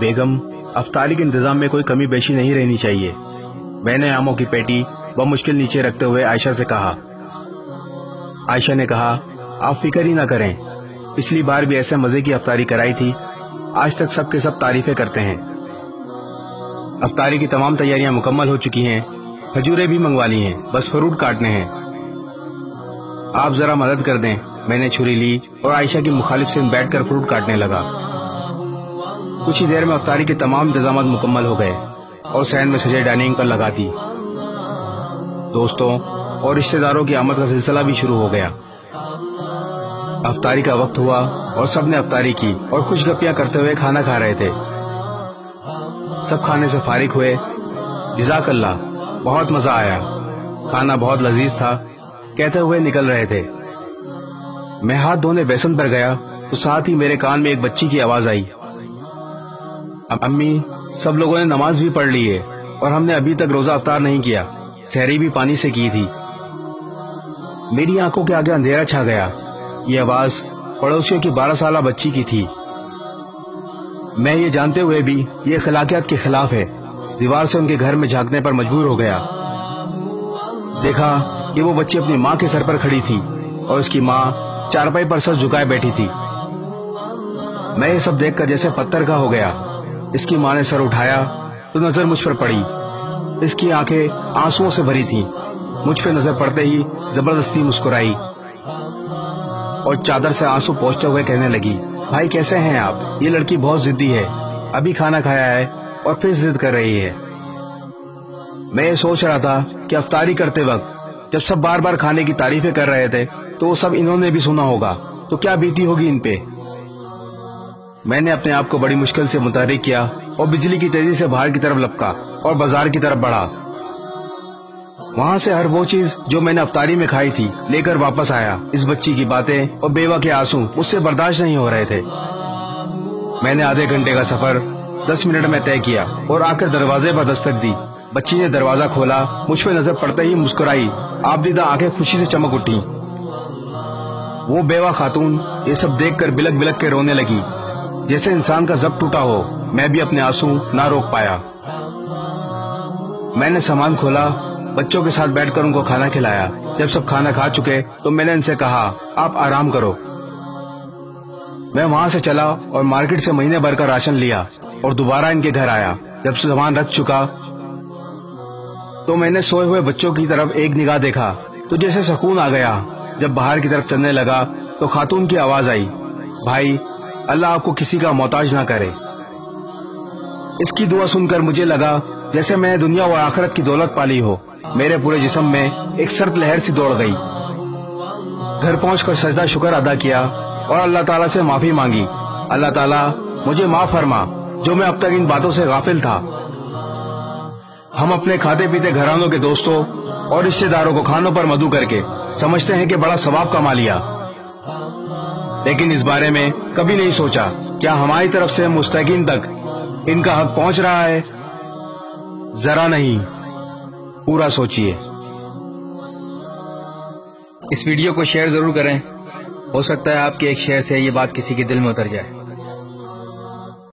بیگم افطاری کے انتظام میں کوئی کمی بیشی نہیں رہنی چاہیے۔ میں نے آموں کی پیٹی مشکل نیچے رکھتے ہوئے عائشہ سے کہا۔ عائشہ نے کہا، آپ فکر ہی نہ کریں۔ پچھلی بار بھی ایسے مزے کی افطاری کرائی تھی۔ آج تک سب کے سب تعریفیں کرتے ہیں۔ افطاری کی تمام تیاریاں مکمل ہو چکی ہیں۔ کھجورے بھی منگوا لی ہیں۔ بس فروٹ کاٹنے ہیں۔ آپ ذرا مدد کر دیں۔ میں نے چھری لی اور عائشہ کی مخالف سے بیٹھ کر فروٹ کاٹنے لگا۔ کچھ ہی دیر میں افطاری کے تمام انتظامات مکمل ہو گئے اور سین میں سجے ڈائننگ پر لگا دی۔ دوستوں اور رشتہ داروں کی آمد کا سلسلہ بھی شروع ہو گیا۔ افطاری کا وقت ہوا اور سب نے افطاری کی اور خوش گپیاں کرتے ہوئے کھانا کھا رہے تھے۔ سب کھانے سے فارغ ہوئے۔ جزاک اللہ، بہت مزہ آیا۔ کھانا بہت لذیذ تھا۔ کہتے ہوئے نکل رہے تھے۔ میں ہاتھ دھونے بیسن پر گیا تو ساتھ ہی میرے کان میں ایک بچی کی آواز آئی۔ امی، سب لوگوں نے نماز بھی پڑھ لی ہے اور ہم نے ابھی تک روزہ افطار نہیں کیا۔ سہری بھی پانی سے کی تھی۔ میری آنکھوں کے آگے اندھیرا چھا گیا۔ یہ آواز پڑوسیوں کی بارہ سالہ بچی کی تھی۔ میں یہ جانتے ہوئے بھی یہ خلاقیات کے خلاف ہے۔ دیوار سے ان کے گھر میں جھانکنے پر مجبور ہو گیا۔ دیکھا کہ وہ بچی اپنی ماں کے سر پر کھڑی تھی اور اس کی ماں چارپائی پر سر جھکائے بیٹھی تھی۔ میں یہ سب دیکھ کر جیسے پتھر کا ہو گیا۔ اس کی ماں نے سر اٹھایا تو نظر مجھ پر پڑی۔ اس کی آنکھیں آنسو سے بھری تھی مجھ پہ نظر پڑتے ہی زبردستی مسکرائی اور چادر سے آنسو پہنچتے ہوئے کہنے لگی، بھائی کیسے ہیں آپ؟ یہ لڑکی بہت ضدی ہے۔ ابھی کھانا کھایا ہے اور پھر ضد کر رہی ہے۔ میں یہ سوچ رہا تھا کہ افطاری کرتے وقت جب سب بار بار کھانے کی تعریفیں کر رہے تھے تو وہ سب انہوں نے بھی سنا ہوگا۔ تو کیا بیتی ہوگی ان پہ؟ میں نے اپنے آپ کو بڑی مشکل سے متحرک کیا اور بجلی کی تیزی سے باہر کی طرف لپکا اور بازار کی طرف بڑھا۔ وہاں سے ہر وہ چیز جو میں نے افطاری میں کھائی تھی لے کر واپس آیا۔ اس بچی کی باتیں اور بیوہ کے آنسو اس سے برداشت نہیں ہو رہے تھے۔ میں نے آدھے گھنٹے کا سفر دس منٹ میں طے کیا اور آ کر دروازے پر دستک دی۔ بچی نے دروازہ کھولا، مجھ پہ نظر پڑتے ہی مسکرائی۔ آپ دیدہ آنکھیں خوشی سے چمک اٹھی وہ بیوہ خاتون یہ سب دیکھ کر بلک بلک کے رونے لگی۔ جیسے انسان کا ضبط ٹوٹا ہو، میں بھی اپنے آنسو نہ روک پایا۔ میں نے سامان کھولا، بچوں کے ساتھ بیٹھ کر ان کو کھانا کھلایا۔ جب سب کھانا کھا چکے، تو میں نے ان سے کہا، آپ آرام کرو۔ میں وہاں سے چلا اور مارکیٹ سے مہینے بھر کا راشن لیا اور دوبارہ ان کے گھر آیا۔ جب سامان رکھ چکا، تو میں نے سوئے ہوئے بچوں کی طرف ایک نگاہ دیکھا۔ تو جیسے سکون آ گیا۔ جب باہر کی طرف چلنے لگا، تو خاتون کی آواز آئی، بھائی اللہ آپ کو کسی کا محتاج نہ کرے۔ اس کی دعا سن کر مجھے لگا جیسے میں دنیا و آخرت کی دولت پالی ہو۔ میرے پورے جسم میں ایک سرد لہر سی دوڑ گئی۔ گھر پہنچ کر سجدہ شکر ادا کیا اور اللہ تعالیٰ سے معافی مانگی۔ اللہ تعالیٰ مجھے معاف فرما، جو میں اب تک ان باتوں سے غافل تھا۔ ہم اپنے کھاتے پیتے گھرانوں کے دوستوں اور رشتے داروں کو کھانوں پر مدعو کر کے سمجھتے ہیں کہ بڑا ثواب کما لیا۔ لیکن اس بارے میں کبھی نہیں سوچا کیا ہماری طرف سے مستقین تک ان کا حق پہنچ رہا ہے۔ ذرا نہیں، پورا سوچئے۔ اس ویڈیو کو شیئر ضرور کریں۔ ہو سکتا ہے آپ کے ایک شیئر سے یہ بات کسی کے دل میں اتر جائے۔